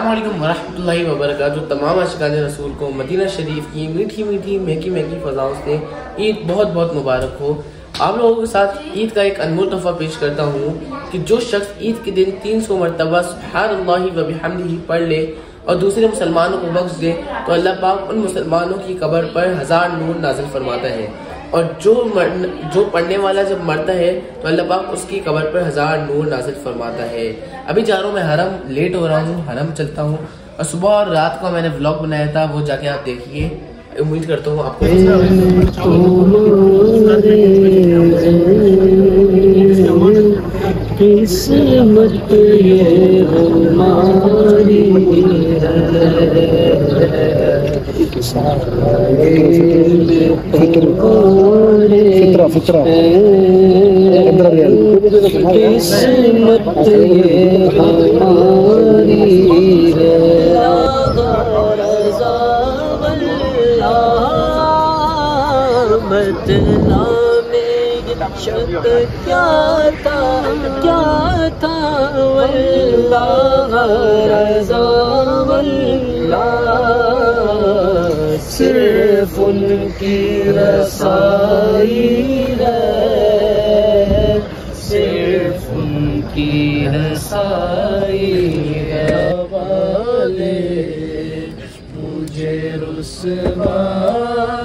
السلام علیکم ورحمۃ اللہ وبرکاتہ۔ تمام اشکان رسول کو مدینہ شریف کی میٹھی میٹھی مہنگی مہنگی فضاؤں سے عید بہت بہت مبارک ہو۔ آپ لوگوں کے ساتھ عید کا ایک انمول تحفہ پیش کرتا ہوں کہ جو شخص عید کے دن تین سو مرتبہ سبحان اللہ و بحمدہ پڑھ لے اور دوسرے مسلمانوں کو بخش دے تو اللہ پاک ان مسلمانوں کی قبر پر ہزار نور نازل فرماتا ہے۔ اور جو جو پڑھنے والا جب مرتا ہے، تو اللہ پاک اس کی قبر پر ہزار نور نازل فرماتا ہے۔ ابھی جا رہا ہوں میں حرم لیٹ ہو رہا ہوں، حرم چلتا ہوں۔ اور صبح اور رات کو میں نے ولاگ بنایا تھا، وہ جا کے آپ دیکھیے۔ امید کرتا ہوں آپ کو اچھا قسمت یہ ہماری فطرہ فطرہ قسمت یہ ہماری متنا میں شک کیا تھا کیا تھا واللہ رضا واللہ صرف ان کی رسائی ہے صرف ان کی رسائی ہے والے مجھے رسوا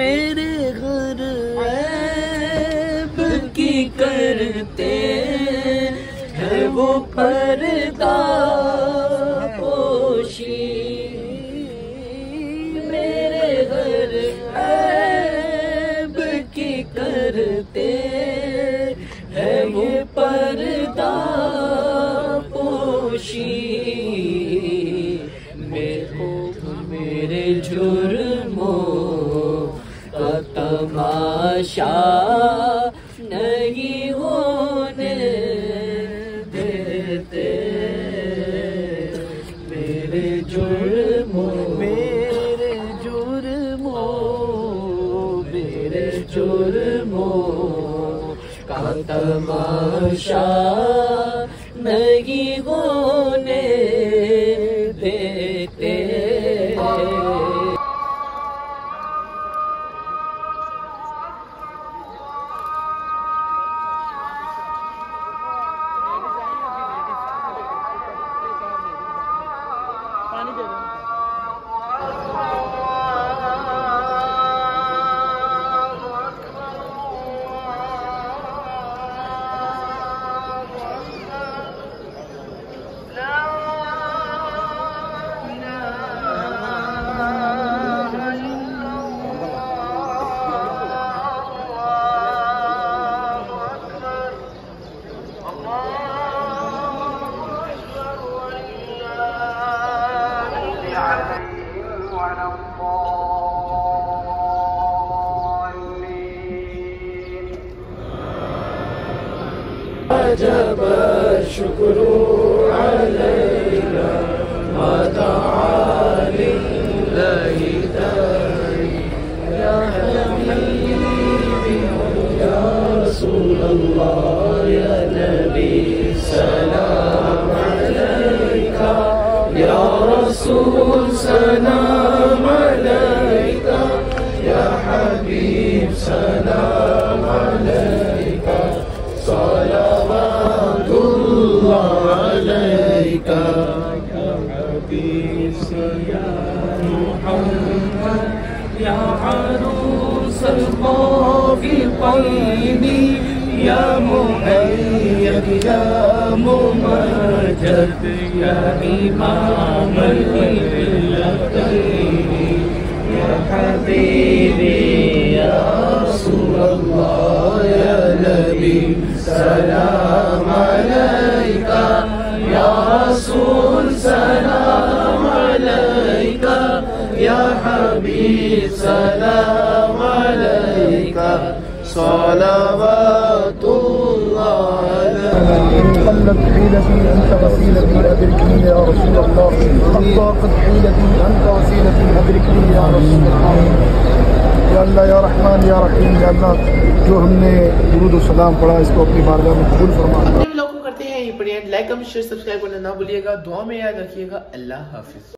میرے گھر عیب کی کرتے ہیں۔ وہ پردہ پوشی۔ میرے گھر عیب کی کرتے ہیں۔ وہ تماشا نہیں ہونے دیتے۔ میرے جرموں میرے جرموں میرے جرموں کا تماشا نہیں ہونے পানি দেবেন। وجب الشكر عليك ما دعا لله داعي يا حبيبي يا رسول الله يا نبي سلام عليك. يا رسول سلام محمد يا عروس الخافقين يا مؤيد يا ممجد يا إمام الملتين يا حبيبي يا يا حبيب سلام عليك صلوات الله قلت حيلتي انت وسيلتي ادركني يا رسول الله حيلتي انت وسيلتي لی یا رسول اللہ یا اللہ یا رحمان یا رحیم یا اللہ جو ہم نے درود و سلام پڑھا اس کو اپنی بارگاہ میں قبول فرما اپنے کرتے ہیں یہ پڑھیں لائک کمنٹ شیئر سبسکرائب کرنا نہ بھولیے گا دعا میں یاد رکھیے گا اللہ حافظ